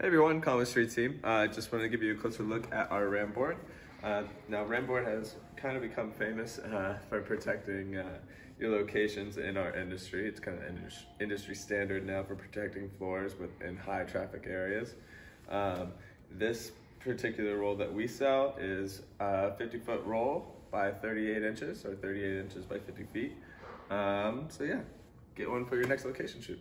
Hey everyone, Common Street team. I uh, just want to give you a closer look at our ram board. Uh, now, ram board has kind of become famous uh, for protecting uh, your locations in our industry. It's kind of industry standard now for protecting floors within high traffic areas. Um, this particular roll that we sell is a 50 foot roll by 38 inches or 38 inches by 50 feet. Um, so yeah, get one for your next location shoot.